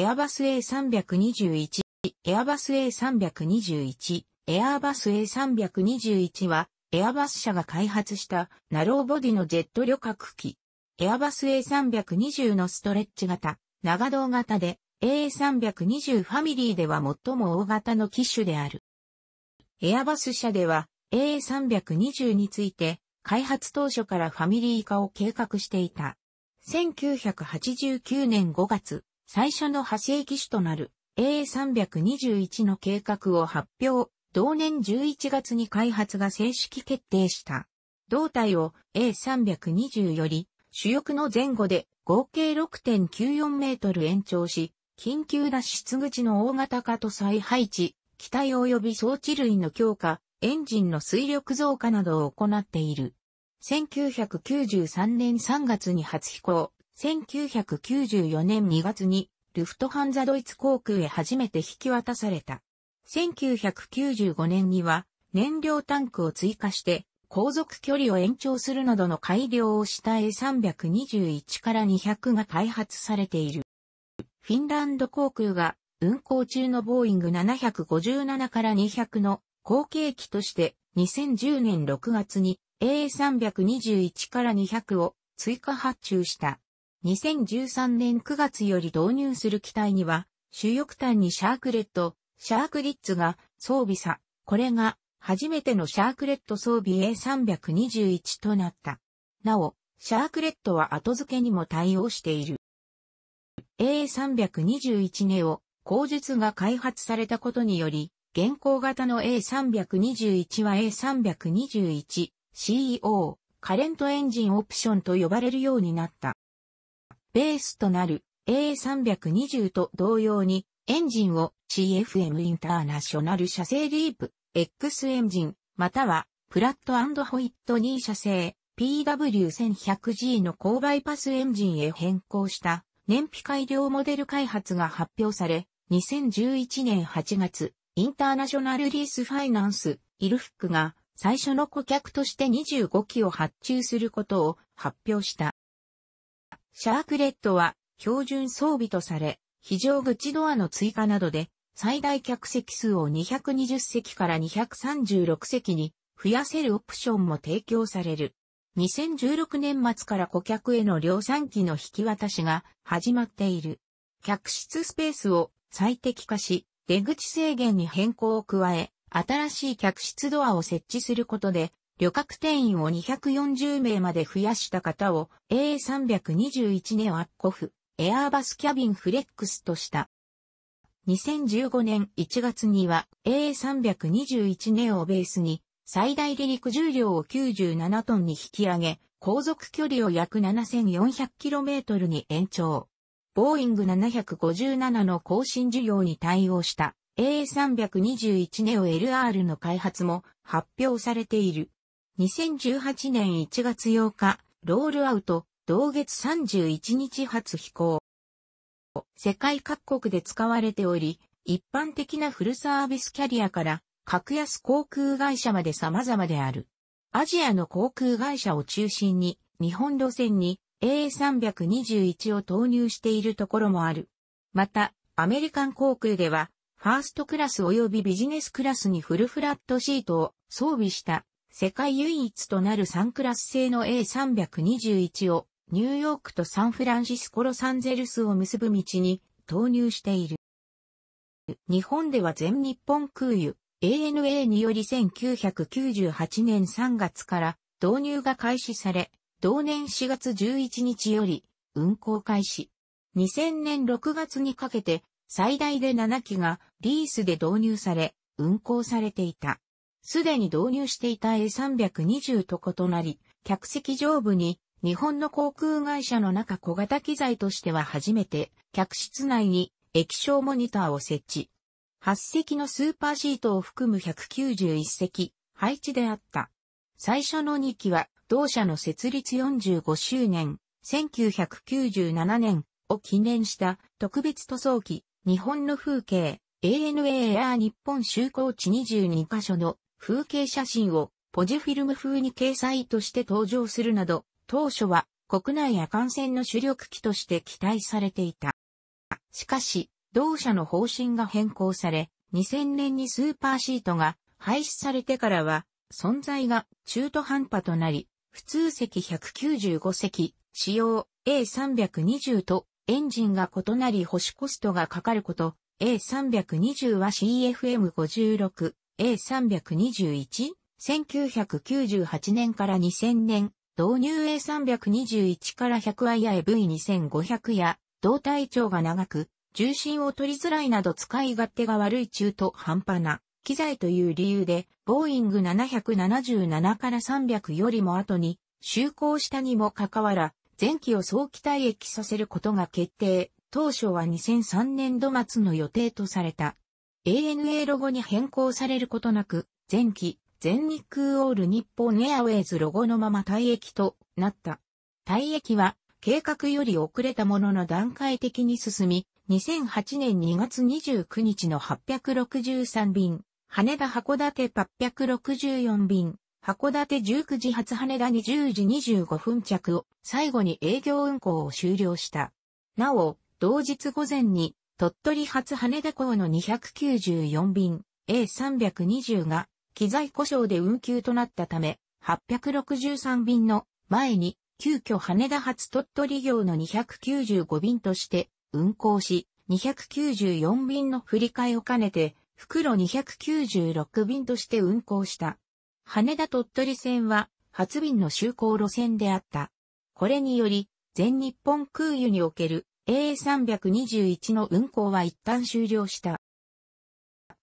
エアバス A321、エアバス A321、エアバス A321 は、エアバス社が開発したナローボディのジェット旅客機。エアバス A320 のストレッチ型、長胴型で A320 ファミリーでは最も大型の機種である。エアバス社では A320 について開発当初からファミリー化を計画していた。1989年5月、最初の派生機種となる A321 の計画を発表、同年11月に開発が正式決定した。胴体を A320 より主翼の前後で合計6.94メートル延長し、緊急脱出口の大型化と再配置、機体及び装置類の強化、エンジンの水力増加などを行っている。1993年3月に初飛行、1994年2月にルフトハンザドイツ航空へ初めて引き渡された。1995年には燃料タンクを追加して航続距離を延長するなどの改良をした A321 から200が開発されている。フィンランド航空が運航中のボーイング757から200の後継機として2010年6月に A321 から200を追加発注した。2013年9月より導入する機体には主翼端に Sharklet、Sharklets が装備さ、これが初めての Sharklet 装備 A321 となった。なお、シャークレットは後付けにも対応している。A321 ネオ、口述が開発されたことにより、現行型の A321 は A321 CEO、 Current Engine Option と呼ばれるようになった。ベースとなる A320 と同様にエンジンを CFM インターナショナル社製リープ X エンジンまたはプラットホイットニー社製 PW1100G の高バイパスエンジンへ変更した燃費改良モデル開発が発表され2011年8月インターナショナルリースファイナンス、イルフックが最初の顧客として25機を発注することを発表した。シャークレットは標準装備とされ、非常口ドアの追加などで最大客席数を220席から236席に増やせるオプションも提供される。2016年末から顧客への量産機の引き渡しが始まっている。客室スペースを最適化し、出口制限に変更を加え、新しい客室ドアを設置することで、旅客定員を240名まで増やした方を A321 ネオアッコフ、エアーバスキャビンフレックスとした。2015年1月には A321 ネオをベースに最大離陸重量を97トンに引き上げ、航続距離を約 7400km に延長。ボーイング757の更新需要に対応した A321 ネオ LR の開発も発表されている。2018年1月8日、ロールアウト、同月31日発飛行。世界各国で使われており、一般的なフルサービスキャリアから格安航空会社まで様々である。アジアの航空会社を中心に、日本路線に A321 を投入しているところもある。また、アメリカン航空では、ファーストクラス及びビジネスクラスにフルフラットシートを装備した世界唯一となる3クラス製の A321 をニューヨークとサンフランシスコロサンゼルスを結ぶ道に投入している。日本では全日本空輸 ANA により1998年3月から導入が開始され、同年4月11日より運行開始。2000年6月にかけて最大で7機がリースで導入され運行されていた。すでに導入していた A320 と異なり、客席上部に日本の航空会社の中小型機材としては初めて客室内に液晶モニターを設置。8席のスーパーシートを含む191席配置であった。最初の2機は同社の設立45周年、1997年を記念した特別塗装機、日本の風景、ANA エア日本就航地22カ所の風景写真をポジフィルム風に掲載として登場するなど、当初は国内や艦船の主力機として期待されていた。しかし、同社の方針が変更され、2000年にスーパーシートが廃止されてからは、存在が中途半端となり、普通席195席、使用 A320 とエンジンが異なり保守コストがかかること、A320 は CFM56、A321、1998年から2000年、導入 A321 から 100i や V2500 や、胴体長が長く、重心を取りづらいなど使い勝手が悪い中途半端な機材という理由で、ボーイング777から300よりも後に就航したにもかかわら、前期を早期退役させることが決定。当初は2003年度末の予定とされた。ANA ロゴに変更されることなく、前期、全日空オール日本エアウェイズロゴのまま退役となった。退役は計画より遅れたものの段階的に進み、2008年2月29日の863便、羽田函館864便、函館19時発羽田20時25分着を最後に営業運行を終了した。なお、同日午前に鳥取発羽田港の294便 A320 が機材故障で運休となったため、863便の前に急遽羽田発鳥取行の295便として運行し、294便の振り替えを兼ねて、袋296便として運行した。羽田鳥取線は初便の就航路線であった。これにより、全日本空輸における A321 の運行は一旦終了した。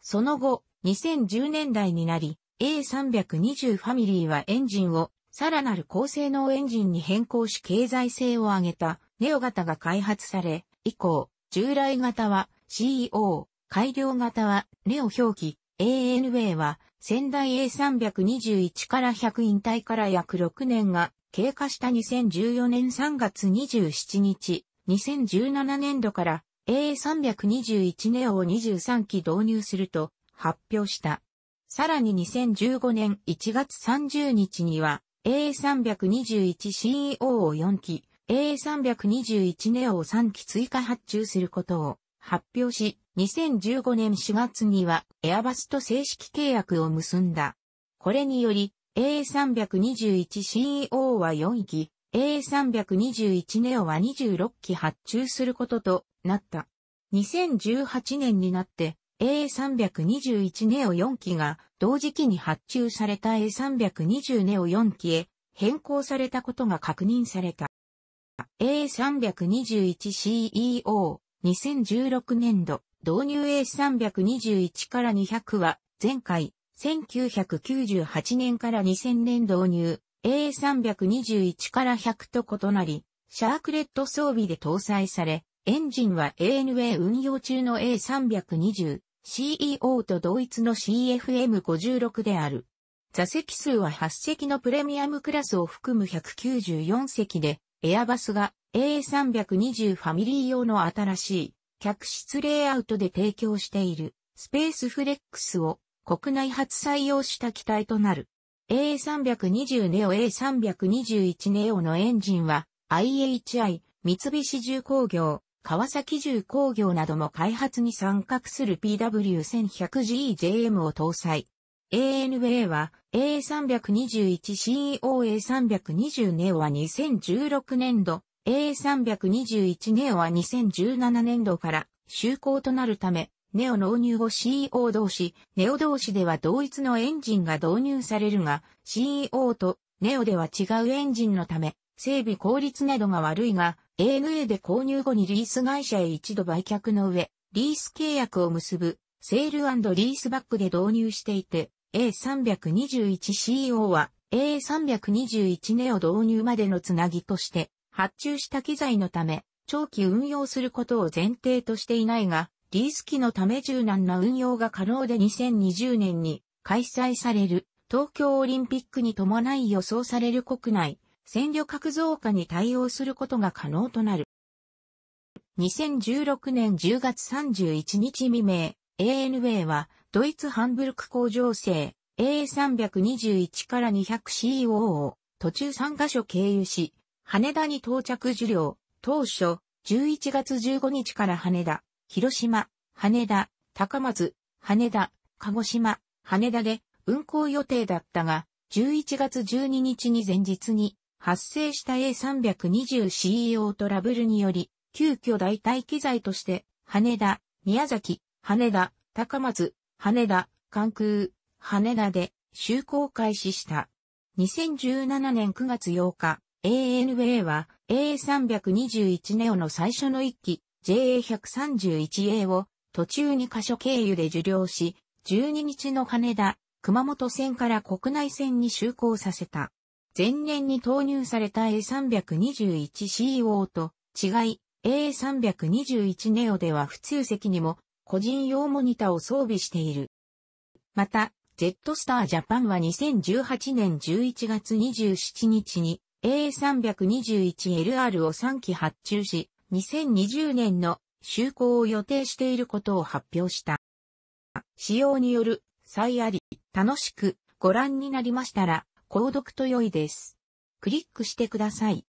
その後、2010年代になり、A320 ファミリーはエンジンをさらなる高性能エンジンに変更し経済性を上げたネオ型が開発され、以降、従来型は CEO、改良型はネオ表記、ANA は仙台 A321 から100引退から約6年が経過した2014年3月27日、2017年度から A321 ネオを23機導入すると発表した。さらに2015年1月30日には A321CEO を4機、A321 ネオを3機追加発注することを発表し、2015年4月にはエアバスと正式契約を結んだ。これにより A321CEO は4機、A321 ネオは26機発注することとなった。2018年になって A321 ネオ4機が同時期に発注された A320 ネオ4機へ変更されたことが確認された。A321CEO 2016年度導入 A321 から200は前回1998年から2000年導入 A321 から100と異なり、シャークレット装備で搭載され、エンジンは ANA 運用中の A320、CEO と同一の CFM56 である。座席数は8席のプレミアムクラスを含む194席で、エアバスが A320 ファミリー用の新しい客室レイアウトで提供しているスペースフレックスを国内初採用した機体となる。A320 ネオ A321 ネオのエンジンは IHI、三菱重工業、川崎重工業なども開発に参画する PW1100GJM を搭載。ANA は A321CEO A320 ネオは2016年度 A321 ネオは2017年度から就航となるため、ネオ納入後 CEO 同士、ネオ同士では同一のエンジンが導入されるが、CEO とネオでは違うエンジンのため、整備効率などが悪いが、ANA で購入後にリース会社へ一度売却の上、リース契約を結ぶ、セールリースバックで導入していて、A321CEO は A321 ネオ導入までのつなぎとして、発注した機材のため、長期運用することを前提としていないが、リース機のため柔軟な運用が可能で2020年に開催される。東京オリンピックに伴い予想される国内戦力核増加に対応することが可能となる。2016年10月31日未明、ANA はドイツハンブルク工場製 A321 から 200CO を途中3カ所経由し、羽田に到着受領、当初、11月15日から羽田、広島、羽田、高松、羽田、鹿児島、羽田で運航予定だったが、11月12日に前日に発生した A320CEO トラブルにより、急遽代替機材として、羽田、宮崎、羽田、高松、羽田、関空、羽田で就航開始した。2017年9月8日、ANA は A321 ネオの最初の一機 JA131A を途中2カ所経由で受領し、12日の羽田、熊本線から国内線に就航させた。前年に投入された A321CO と違い、A321 ネオでは普通席にも個人用モニターを装備している。また、ジェットスタージャパンは2018年11月27日に A321LR を3機発注し、2020年の就航を予定していることを発表した。使用による再あり、楽しくご覧になりましたら、購読と良いです。クリックしてください。